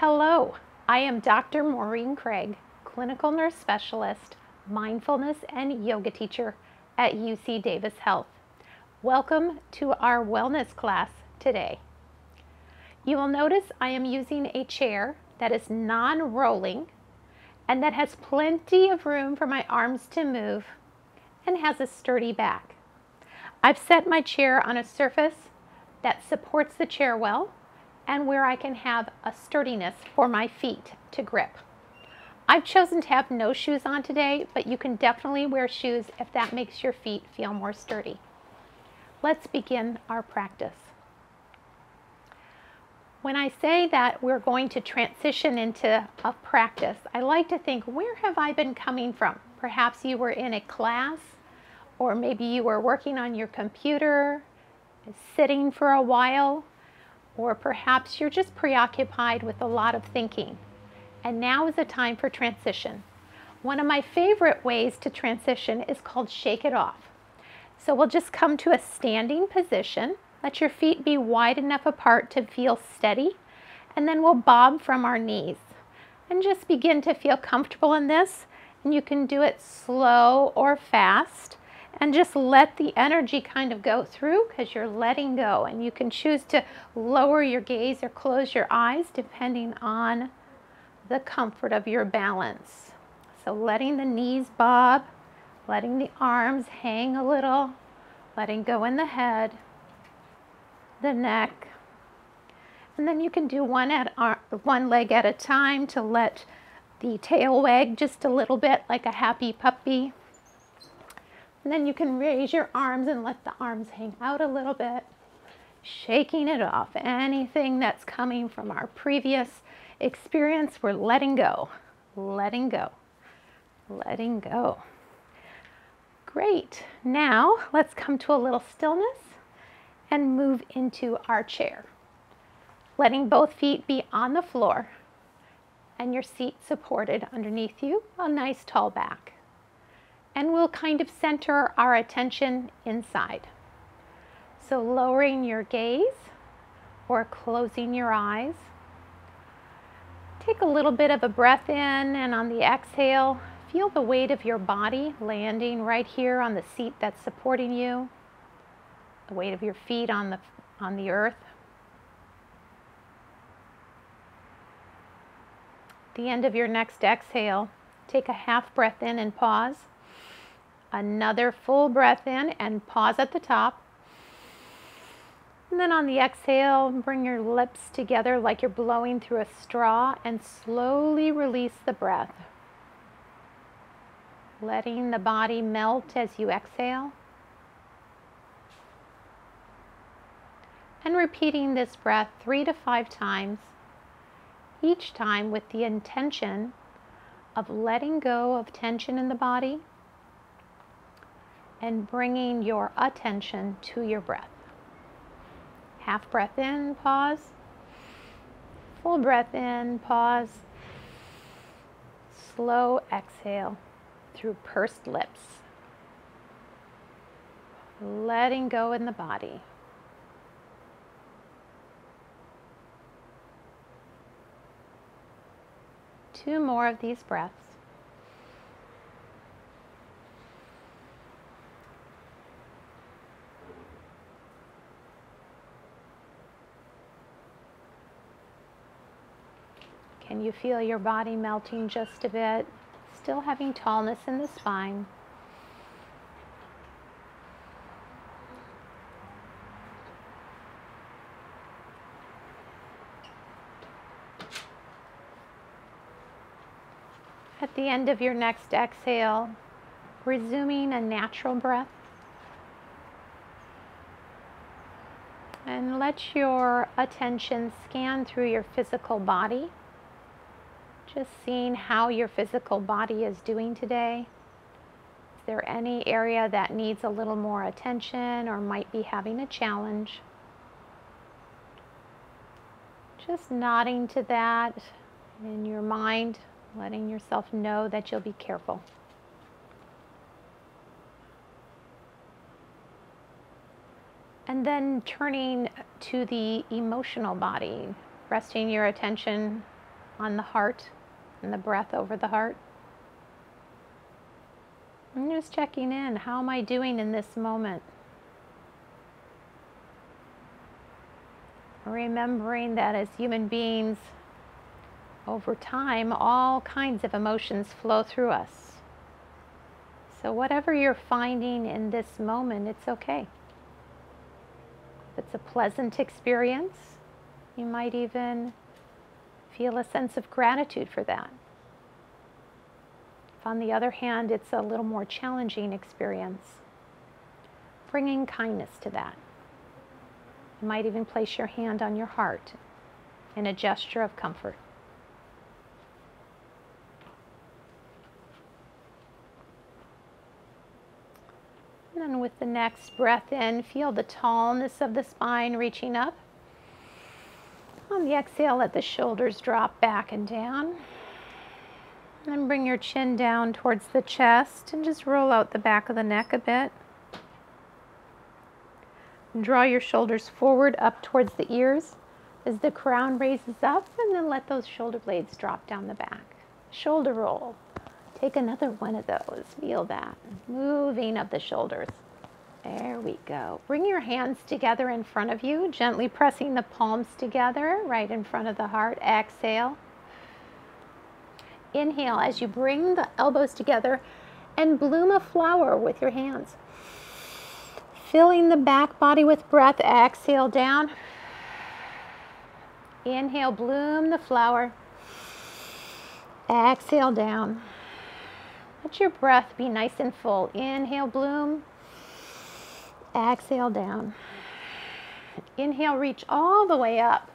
Hello, I am Dr. Maureen Craig, clinical nurse specialist, mindfulness and yoga teacher at UC Davis Health. Welcome to our wellness class today. You will notice I am using a chair that is non-rolling and that has plenty of room for my arms to move and has a sturdy back. I've set my chair on a surface that supports the chair well and where I can have a sturdiness for my feet to grip. I've chosen to have no shoes on today, but you can definitely wear shoes if that makes your feet feel more sturdy. Let's begin our practice. When I say that we're going to transition into a practice, I like to think, where have I been coming from? Perhaps you were in a class, or maybe you were working on your computer, sitting for a while, or perhaps you're just preoccupied with a lot of thinking. And now is the time for transition. One of my favorite ways to transition is called shake it off. So we'll just come to a standing position. Let your feet be wide enough apart to feel steady. And then we'll bob from our knees. And just begin to feel comfortable in this. And you can do it slow or fast and just let the energy kind of go through because you're letting go and you can choose to lower your gaze or close your eyes depending on the comfort of your balance. So letting the knees bob, letting the arms hang a little, letting go in the head, the neck, and then you can do one, at, one leg at a time to let the tail wag just a little bit like a happy puppy. And then you can raise your arms and let the arms hang out a little bit, shaking it off. Anything that's coming from our previous experience, we're letting go, letting go, letting go. Great. Now let's come to a little stillness and move into our chair. Letting both feet be on the floor and your seat supported underneath you, a nice tall back and we'll kind of center our attention inside. So lowering your gaze or closing your eyes. Take a little bit of a breath in and on the exhale, feel the weight of your body landing right here on the seat that's supporting you. The weight of your feet on the, on the earth. the end of your next exhale, take a half breath in and pause. Another full breath in and pause at the top. And then on the exhale, bring your lips together like you're blowing through a straw and slowly release the breath. Letting the body melt as you exhale. And repeating this breath three to five times, each time with the intention of letting go of tension in the body and bringing your attention to your breath. Half breath in, pause. Full breath in, pause. Slow exhale through pursed lips. Letting go in the body. Two more of these breaths. Can you feel your body melting just a bit? Still having tallness in the spine. At the end of your next exhale, resuming a natural breath. And let your attention scan through your physical body. Just seeing how your physical body is doing today. Is there any area that needs a little more attention or might be having a challenge? Just nodding to that in your mind, letting yourself know that you'll be careful. And then turning to the emotional body, resting your attention on the heart and the breath over the heart. I'm just checking in. How am I doing in this moment? Remembering that as human beings, over time, all kinds of emotions flow through us. So, whatever you're finding in this moment, it's okay. If it's a pleasant experience, you might even feel a sense of gratitude for that. If, on the other hand, it's a little more challenging experience, bringing kindness to that. You might even place your hand on your heart in a gesture of comfort. And then with the next breath in, feel the tallness of the spine reaching up. On the exhale, let the shoulders drop back and down. And bring your chin down towards the chest and just roll out the back of the neck a bit. And Draw your shoulders forward up towards the ears as the crown raises up and then let those shoulder blades drop down the back. Shoulder roll. Take another one of those. Feel that. Moving up the shoulders. There we go. Bring your hands together in front of you, gently pressing the palms together right in front of the heart. Exhale. Inhale as you bring the elbows together and bloom a flower with your hands. Filling the back body with breath. Exhale down. Inhale, bloom the flower. Exhale down. Let your breath be nice and full. Inhale, bloom. Exhale down. Inhale, reach all the way up.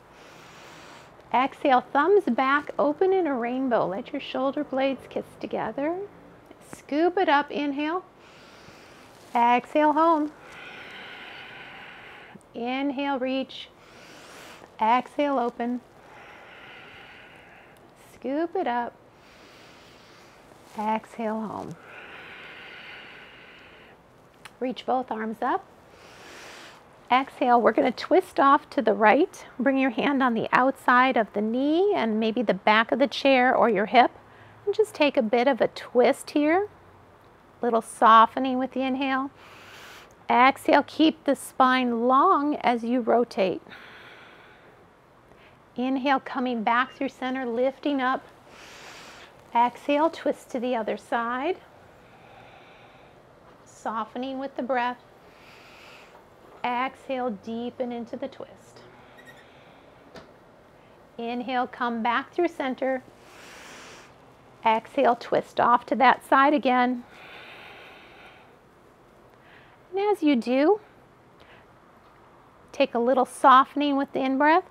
Exhale, thumbs back, open in a rainbow. Let your shoulder blades kiss together. Scoop it up, inhale. Exhale, home. Inhale, reach. Exhale, open. Scoop it up. Exhale, home. Reach both arms up. Exhale, we're going to twist off to the right. Bring your hand on the outside of the knee and maybe the back of the chair or your hip. And just take a bit of a twist here. Little softening with the inhale. Exhale, keep the spine long as you rotate. Inhale, coming back through center, lifting up. Exhale, twist to the other side. Softening with the breath. Exhale, deepen into the twist. Inhale, come back through center. Exhale, twist off to that side again. And as you do, take a little softening with the in-breath.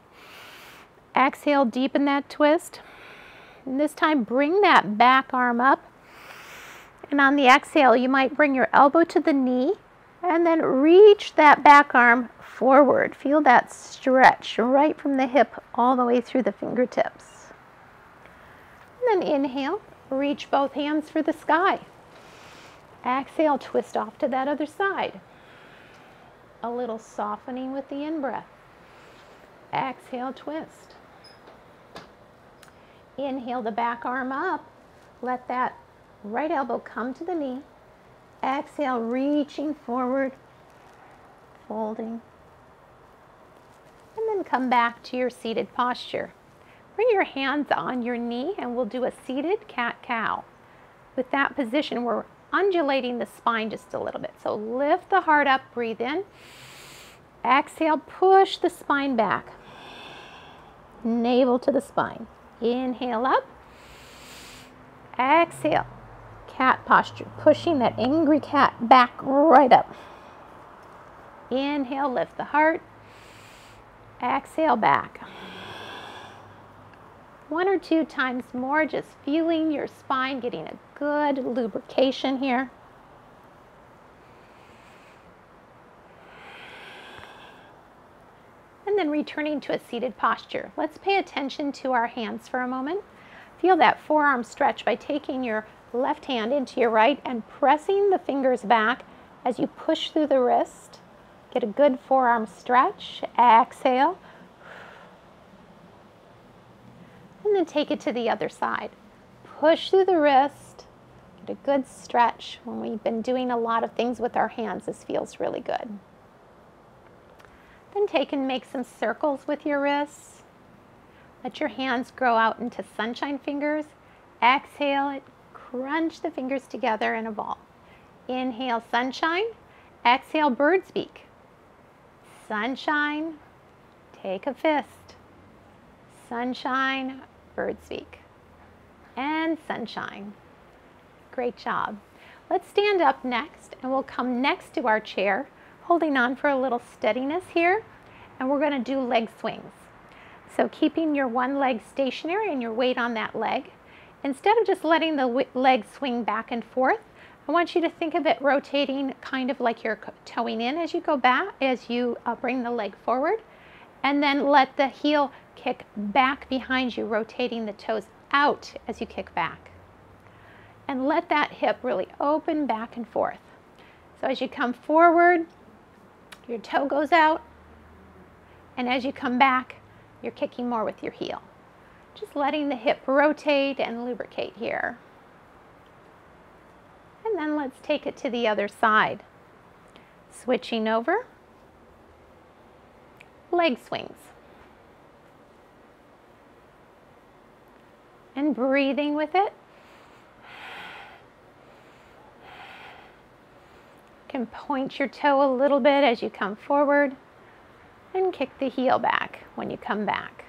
Exhale, deepen that twist. And this time, bring that back arm up. And on the exhale, you might bring your elbow to the knee and then reach that back arm forward. Feel that stretch right from the hip all the way through the fingertips. And then inhale, reach both hands for the sky. Exhale, twist off to that other side. A little softening with the in-breath. Exhale, twist. Inhale the back arm up. Let that right elbow come to the knee. Exhale, reaching forward, folding. And then come back to your seated posture. Bring your hands on your knee and we'll do a seated cat-cow. With that position, we're undulating the spine just a little bit. So lift the heart up, breathe in. Exhale, push the spine back. Navel to the spine. Inhale up. Exhale, cat posture, pushing that angry cat back right up. Inhale, lift the heart. Exhale, back. One or two times more, just feeling your spine getting a good lubrication here. And then returning to a seated posture. Let's pay attention to our hands for a moment. Feel that forearm stretch by taking your left hand into your right and pressing the fingers back as you push through the wrist. Get a good forearm stretch. Exhale. And then take it to the other side. Push through the wrist. Get a good stretch. When we've been doing a lot of things with our hands, this feels really good. Then take and make some circles with your wrists. Let your hands grow out into sunshine fingers. Exhale it, crunch the fingers together in a ball. Inhale, sunshine. Exhale, bird's beak. Sunshine, take a fist. Sunshine, bird's beak. And sunshine. Great job. Let's stand up next and we'll come next to our chair, holding on for a little steadiness here. And we're going to do leg swings. So keeping your one leg stationary and your weight on that leg. Instead of just letting the leg swing back and forth, I want you to think of it rotating kind of like you're toeing in as you go back, as you uh, bring the leg forward. And then let the heel kick back behind you, rotating the toes out as you kick back. And let that hip really open back and forth. So as you come forward, your toe goes out. And as you come back, you're kicking more with your heel. Just letting the hip rotate and lubricate here. And then let's take it to the other side. Switching over, leg swings. And breathing with it. Can point your toe a little bit as you come forward and kick the heel back when you come back.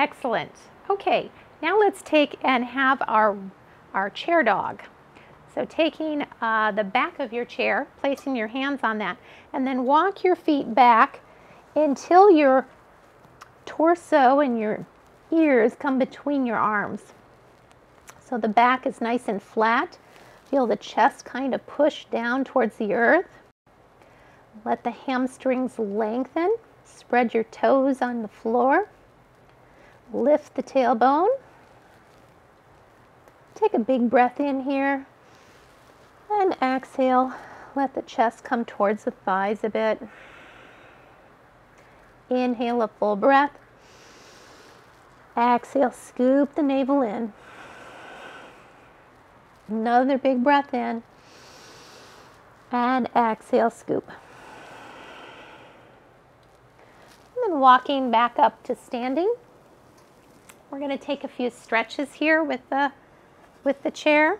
Excellent. Okay, now let's take and have our, our chair dog. So taking uh, the back of your chair, placing your hands on that, and then walk your feet back until your torso and your ears come between your arms. So the back is nice and flat. Feel the chest kind of push down towards the earth. Let the hamstrings lengthen. Spread your toes on the floor. Lift the tailbone. Take a big breath in here and exhale. Let the chest come towards the thighs a bit. Inhale a full breath. Exhale, scoop the navel in. Another big breath in. And exhale, scoop. And then walking back up to standing. We're going to take a few stretches here with the with the chair.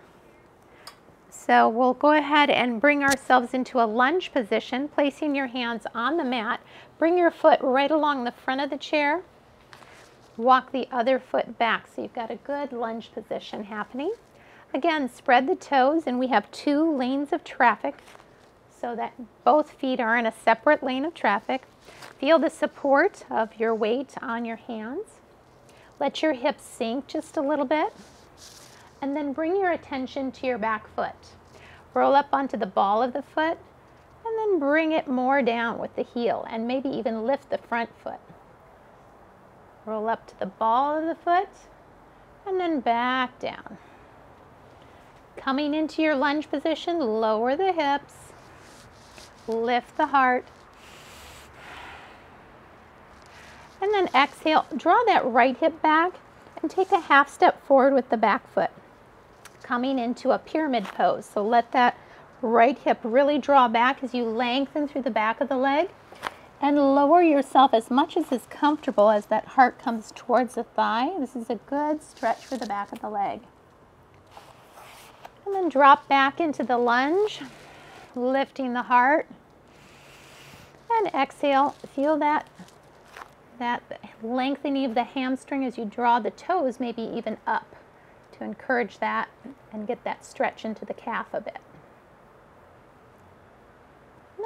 So we'll go ahead and bring ourselves into a lunge position, placing your hands on the mat. Bring your foot right along the front of the chair. Walk the other foot back so you've got a good lunge position happening. Again, spread the toes and we have two lanes of traffic so that both feet are in a separate lane of traffic. Feel the support of your weight on your hands. Let your hips sink just a little bit and then bring your attention to your back foot. Roll up onto the ball of the foot and then bring it more down with the heel and maybe even lift the front foot. Roll up to the ball of the foot and then back down. Coming into your lunge position, lower the hips, lift the heart, and then exhale, draw that right hip back and take a half step forward with the back foot coming into a pyramid pose. So let that right hip really draw back as you lengthen through the back of the leg and lower yourself as much as is comfortable as that heart comes towards the thigh. This is a good stretch for the back of the leg. And then drop back into the lunge, lifting the heart. And exhale, feel that, that lengthening of the hamstring as you draw the toes maybe even up to encourage that and get that stretch into the calf a bit.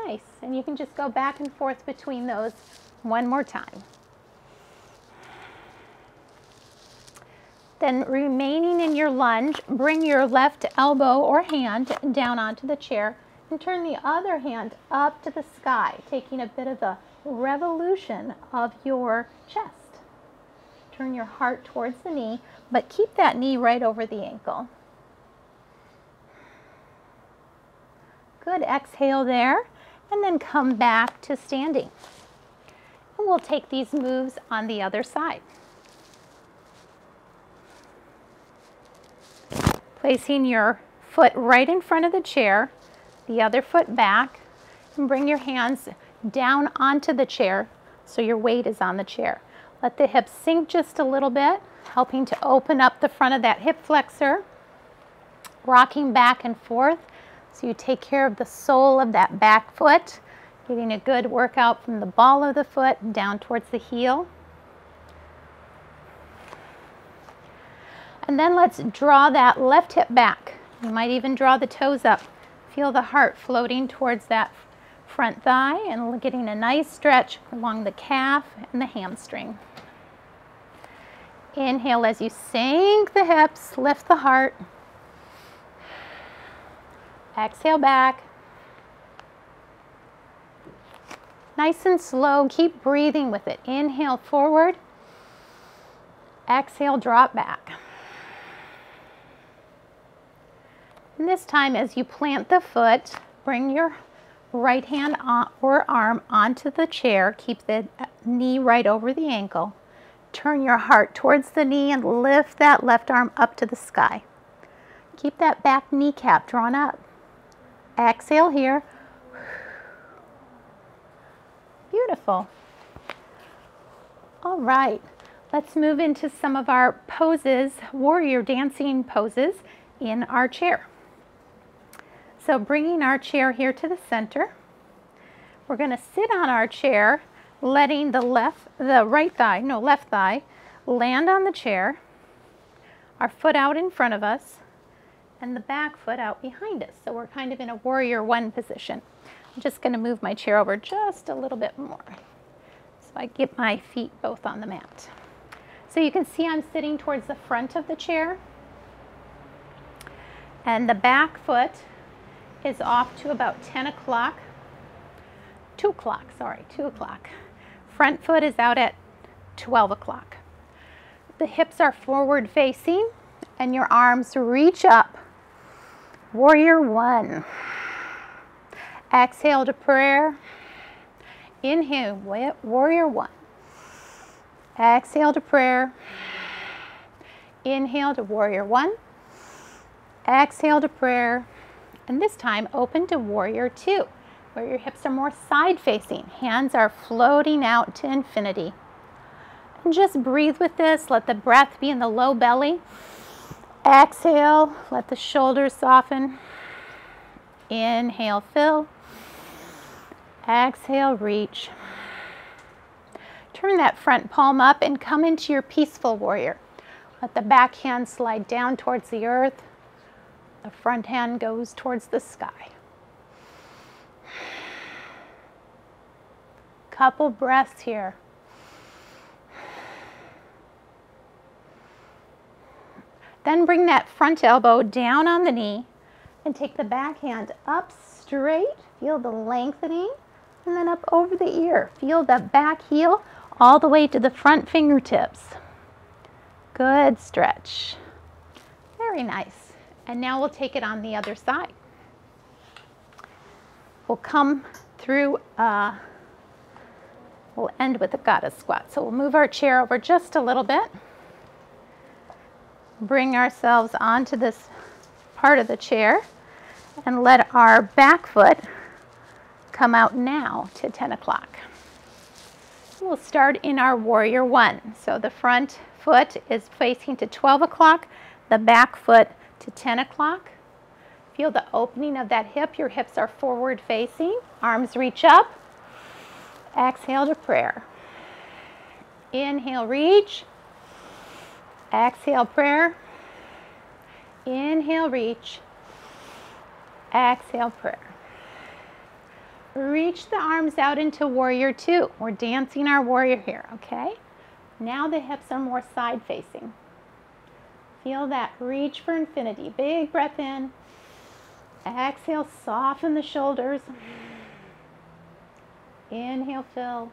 Nice, and you can just go back and forth between those one more time. Then remaining in your lunge, bring your left elbow or hand down onto the chair and turn the other hand up to the sky, taking a bit of a revolution of your chest. Turn your heart towards the knee, but keep that knee right over the ankle. Good, exhale there, and then come back to standing. We'll take these moves on the other side. Placing your foot right in front of the chair, the other foot back, and bring your hands down onto the chair so your weight is on the chair. Let the hips sink just a little bit, helping to open up the front of that hip flexor, rocking back and forth so you take care of the sole of that back foot, getting a good workout from the ball of the foot down towards the heel. And then let's draw that left hip back. You might even draw the toes up. Feel the heart floating towards that front thigh and getting a nice stretch along the calf and the hamstring. Inhale as you sink the hips, lift the heart. Exhale back. Nice and slow, keep breathing with it. Inhale forward. Exhale, drop back. And this time as you plant the foot, bring your right hand or arm onto the chair. Keep the uh, knee right over the ankle. Turn your heart towards the knee and lift that left arm up to the sky. Keep that back kneecap drawn up. Exhale here. Beautiful. All right, let's move into some of our poses, warrior dancing poses in our chair. So bringing our chair here to the center, we're going to sit on our chair, letting the left, the right thigh, no left thigh, land on the chair, our foot out in front of us, and the back foot out behind us. So we're kind of in a warrior one position. I'm just going to move my chair over just a little bit more so I get my feet both on the mat. So you can see I'm sitting towards the front of the chair and the back foot is off to about 10 o'clock, 2 o'clock, sorry, 2 o'clock. Front foot is out at 12 o'clock. The hips are forward facing and your arms reach up. Warrior one. Exhale to prayer. Inhale, warrior one. Exhale to prayer. Inhale to warrior one. Exhale to prayer. And this time open to warrior two, where your hips are more side facing. Hands are floating out to infinity. And just breathe with this. Let the breath be in the low belly. Exhale, let the shoulders soften. Inhale, fill. Exhale, reach. Turn that front palm up and come into your peaceful warrior. Let the back hand slide down towards the earth. The front hand goes towards the sky. Couple breaths here. Then bring that front elbow down on the knee and take the back hand up straight. Feel the lengthening and then up over the ear. Feel the back heel all the way to the front fingertips. Good stretch. Very nice. And now we'll take it on the other side. We'll come through, uh, we'll end with a goddess squat. So we'll move our chair over just a little bit. Bring ourselves onto this part of the chair and let our back foot come out now to 10 o'clock. We'll start in our warrior one. So the front foot is facing to 12 o'clock, the back foot to 10 o'clock. Feel the opening of that hip. Your hips are forward facing. Arms reach up. Exhale to prayer. Inhale, reach. Exhale, prayer. Inhale, reach. Exhale, prayer. Reach the arms out into warrior two. We're dancing our warrior here, okay? Now the hips are more side facing. Feel that reach for infinity. Big breath in. Exhale, soften the shoulders. Inhale, fill.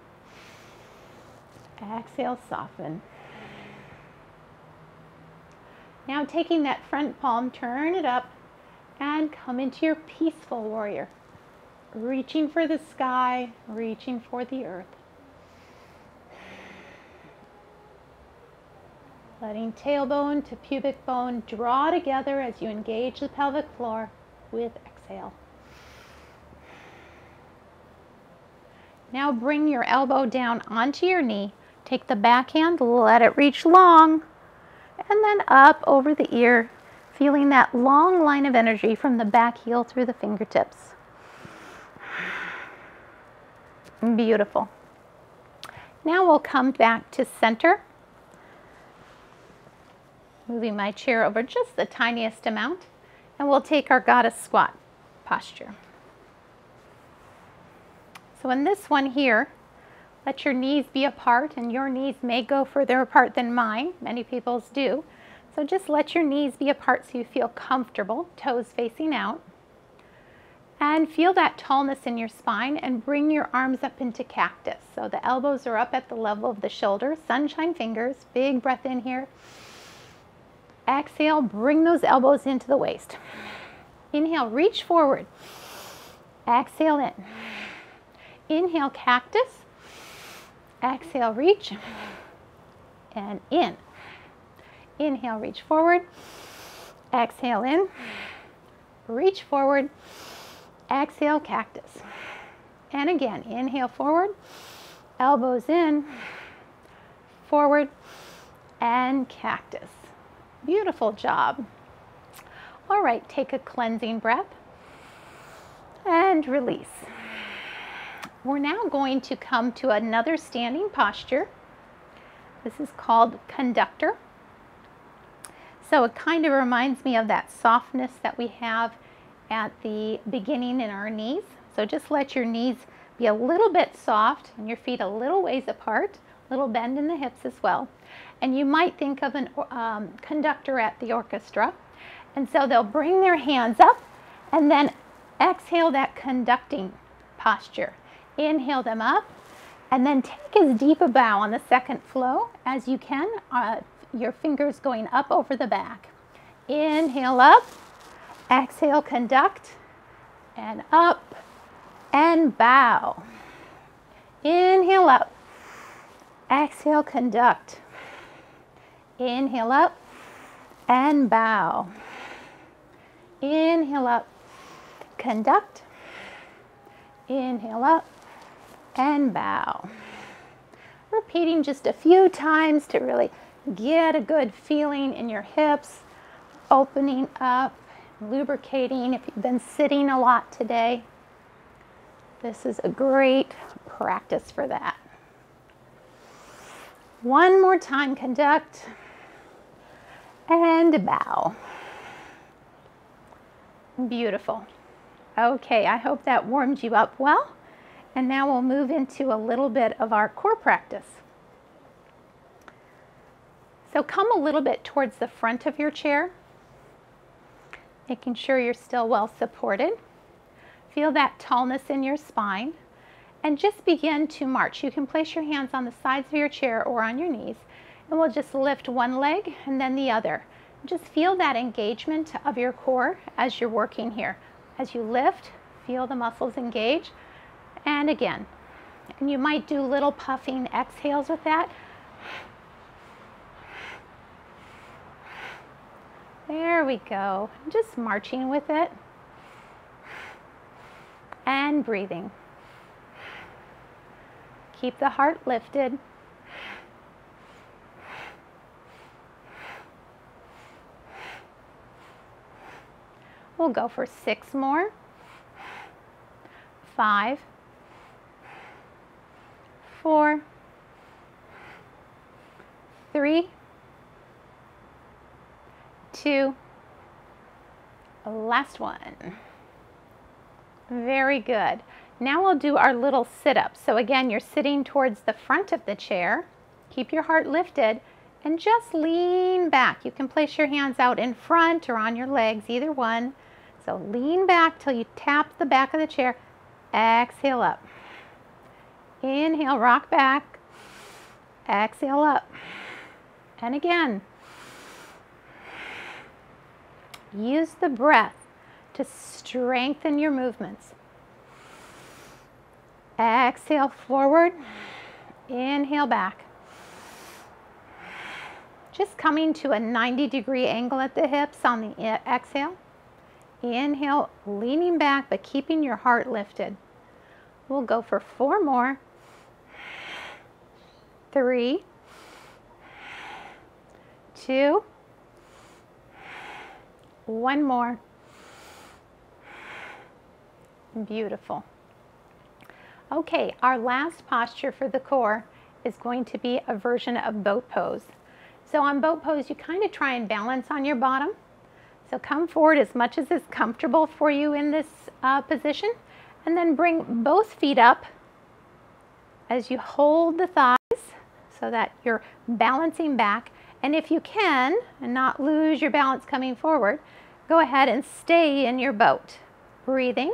Exhale, soften. Now taking that front palm, turn it up and come into your peaceful warrior. Reaching for the sky, reaching for the earth. Letting tailbone to pubic bone draw together as you engage the pelvic floor with exhale. Now bring your elbow down onto your knee. Take the backhand, let it reach long, and then up over the ear, feeling that long line of energy from the back heel through the fingertips. Beautiful. Now we'll come back to center. Moving my chair over just the tiniest amount, and we'll take our goddess squat posture. So in this one here, let your knees be apart, and your knees may go further apart than mine. Many people's do. So just let your knees be apart so you feel comfortable, toes facing out. And feel that tallness in your spine and bring your arms up into cactus. So the elbows are up at the level of the shoulder, sunshine fingers, big breath in here. Exhale, bring those elbows into the waist. Inhale, reach forward. Exhale in. Inhale, cactus. Exhale, reach. And in. Inhale, reach forward. Exhale in. Reach forward. Exhale, cactus. And again, inhale forward. Elbows in. Forward. And cactus. Beautiful job. All right, take a cleansing breath and release. We're now going to come to another standing posture. This is called conductor. So it kind of reminds me of that softness that we have at the beginning in our knees. So just let your knees be a little bit soft and your feet a little ways apart, little bend in the hips as well. And you might think of a um, conductor at the orchestra. And so they'll bring their hands up and then exhale that conducting posture. Inhale them up and then take as deep a bow on the second flow as you can, uh, your fingers going up over the back. Inhale up, exhale, conduct, and up and bow. Inhale up, exhale, conduct. Inhale up and bow. Inhale up, conduct. Inhale up and bow. Repeating just a few times to really get a good feeling in your hips, opening up, lubricating. If you've been sitting a lot today, this is a great practice for that. One more time, conduct and bow. Beautiful. Okay, I hope that warmed you up well. And now we'll move into a little bit of our core practice. So come a little bit towards the front of your chair, making sure you're still well supported. Feel that tallness in your spine and just begin to march. You can place your hands on the sides of your chair or on your knees and we'll just lift one leg and then the other. Just feel that engagement of your core as you're working here. As you lift, feel the muscles engage and again. And you might do little puffing exhales with that. There we go. Just marching with it and breathing. Keep the heart lifted. We'll go for six more. Five, four, three, two, last one. Very good. Now we'll do our little sit-up. So again, you're sitting towards the front of the chair. Keep your heart lifted and just lean back. You can place your hands out in front or on your legs, either one. So lean back till you tap the back of the chair. Exhale up. Inhale, rock back. Exhale up. And again. Use the breath to strengthen your movements. Exhale forward. Inhale back. Just coming to a 90 degree angle at the hips on the exhale. Inhale, leaning back, but keeping your heart lifted. We'll go for four more. Three, two, one more. Beautiful. Okay, our last posture for the core is going to be a version of boat pose. So on boat pose, you kind of try and balance on your bottom. So come forward as much as is comfortable for you in this uh, position, and then bring both feet up as you hold the thighs so that you're balancing back. And if you can, and not lose your balance coming forward, go ahead and stay in your boat. Breathing.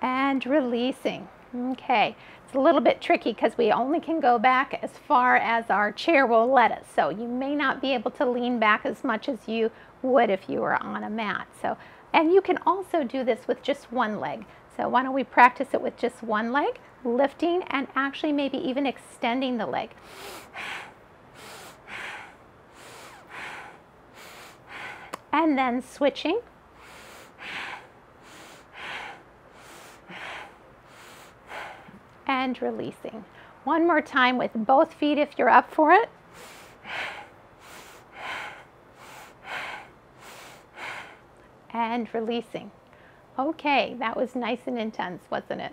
And releasing. Okay, it's a little bit tricky because we only can go back as far as our chair will let us. So you may not be able to lean back as much as you would if you were on a mat. So, and you can also do this with just one leg. So why don't we practice it with just one leg, lifting and actually maybe even extending the leg. and then switching. And releasing. One more time with both feet if you're up for it. And releasing. Okay, that was nice and intense, wasn't it?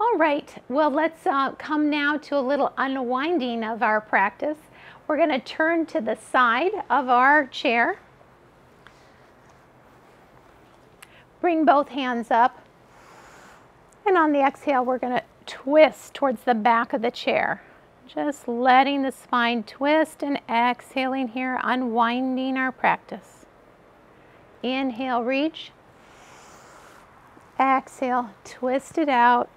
All right, well, let's uh, come now to a little unwinding of our practice. We're going to turn to the side of our chair. Bring both hands up. And on the exhale, we're going to twist towards the back of the chair. Just letting the spine twist and exhaling here, unwinding our practice. Inhale, reach. Exhale, twist it out.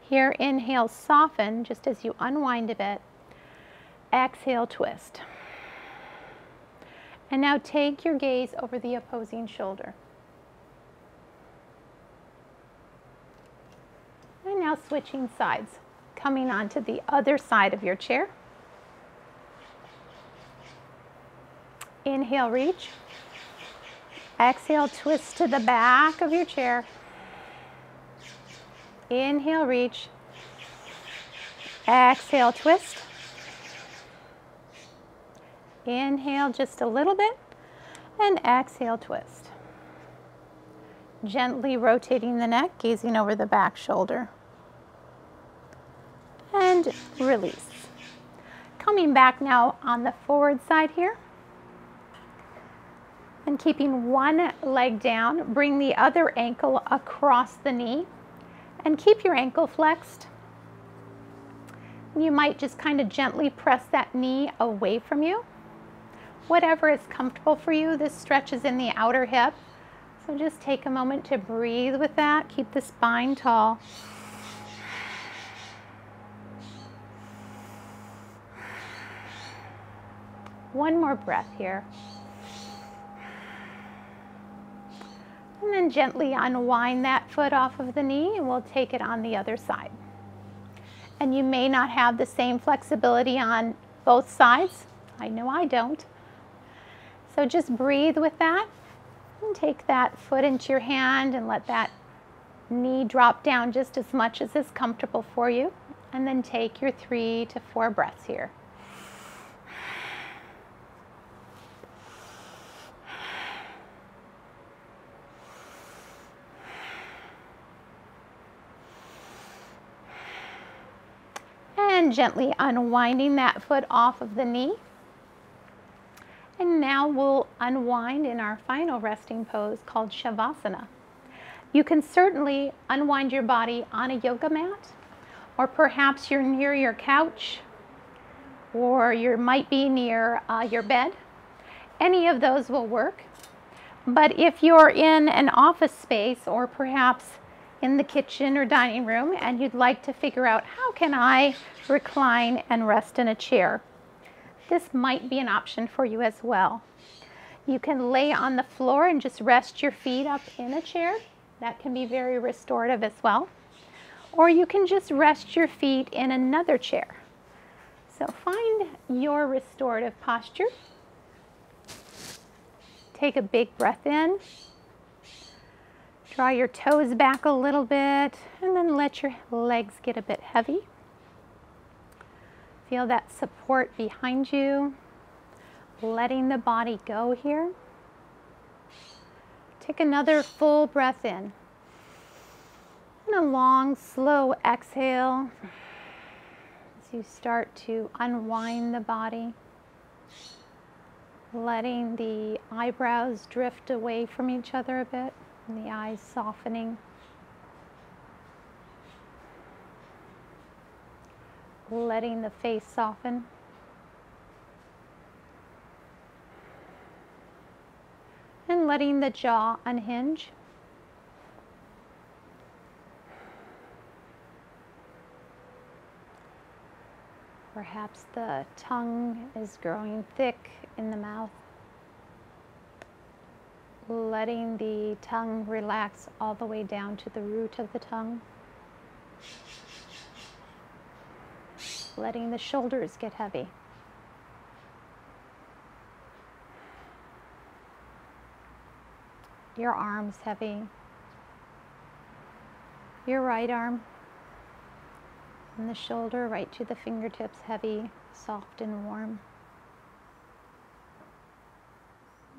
Here, inhale, soften just as you unwind a bit. Exhale, twist. And now take your gaze over the opposing shoulder. Now switching sides, coming onto the other side of your chair. Inhale, reach. Exhale, twist to the back of your chair. Inhale, reach. Exhale, twist. Inhale just a little bit and exhale, twist. Gently rotating the neck, gazing over the back shoulder. And release. Coming back now on the forward side here. And keeping one leg down, bring the other ankle across the knee and keep your ankle flexed. You might just kind of gently press that knee away from you. Whatever is comfortable for you, this stretches in the outer hip. So just take a moment to breathe with that. Keep the spine tall. One more breath here. And then gently unwind that foot off of the knee and we'll take it on the other side. And you may not have the same flexibility on both sides. I know I don't. So just breathe with that and take that foot into your hand and let that knee drop down just as much as is comfortable for you. And then take your three to four breaths here. Gently unwinding that foot off of the knee. And now we'll unwind in our final resting pose called Shavasana. You can certainly unwind your body on a yoga mat, or perhaps you're near your couch, or you might be near uh, your bed. Any of those will work. But if you're in an office space, or perhaps in the kitchen or dining room and you'd like to figure out how can I recline and rest in a chair, this might be an option for you as well. You can lay on the floor and just rest your feet up in a chair. That can be very restorative as well. or you can just rest your feet in another chair. So find your restorative posture. Take a big breath in. Draw your toes back a little bit and then let your legs get a bit heavy. Feel that support behind you, letting the body go here. Take another full breath in. And a long, slow exhale as you start to unwind the body, letting the eyebrows drift away from each other a bit and the eyes softening. letting the face soften. And letting the jaw unhinge. Perhaps the tongue is growing thick in the mouth. Letting the tongue relax all the way down to the root of the tongue. letting the shoulders get heavy. Your arms heavy. Your right arm and the shoulder right to the fingertips heavy, soft and warm.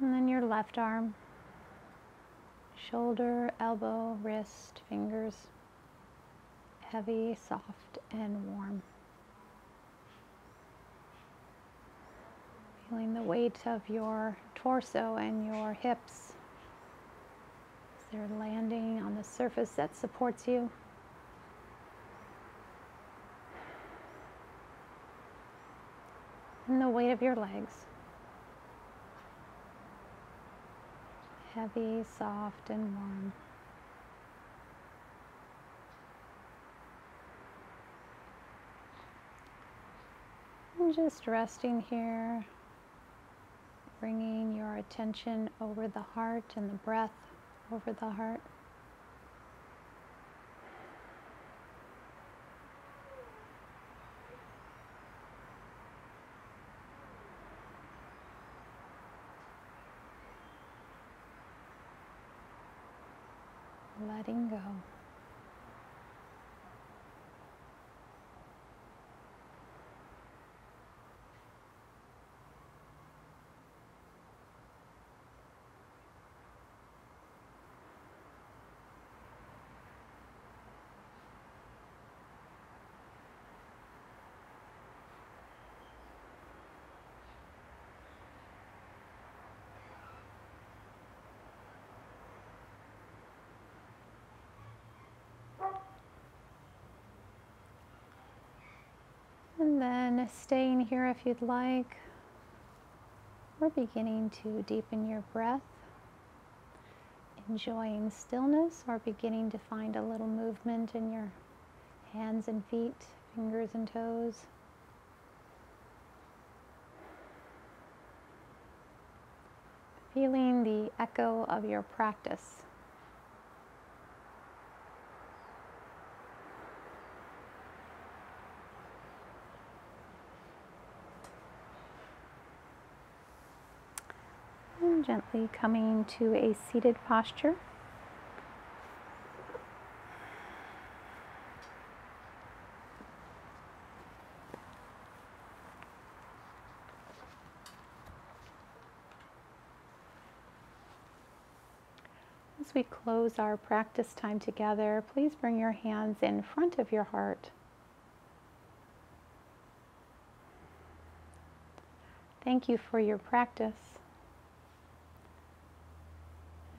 And then your left arm, shoulder, elbow, wrist, fingers, heavy, soft, and warm. Feeling the weight of your torso and your hips they're landing on the surface that supports you. And the weight of your legs. Heavy, soft, and warm. And just resting here bringing your attention over the heart and the breath over the heart. Letting go. Then staying here if you'd like. We're beginning to deepen your breath, enjoying stillness, or beginning to find a little movement in your hands and feet, fingers and toes. Feeling the echo of your practice. Gently coming to a seated posture. As we close our practice time together, please bring your hands in front of your heart. Thank you for your practice.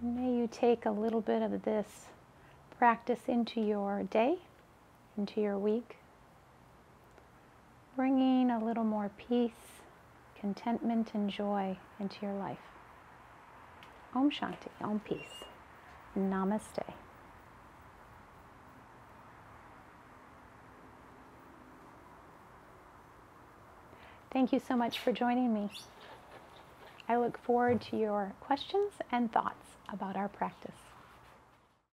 May you take a little bit of this practice into your day, into your week, bringing a little more peace, contentment, and joy into your life. Om Shanti, Om Peace. Namaste. Thank you so much for joining me. I look forward to your questions and thoughts about our practice.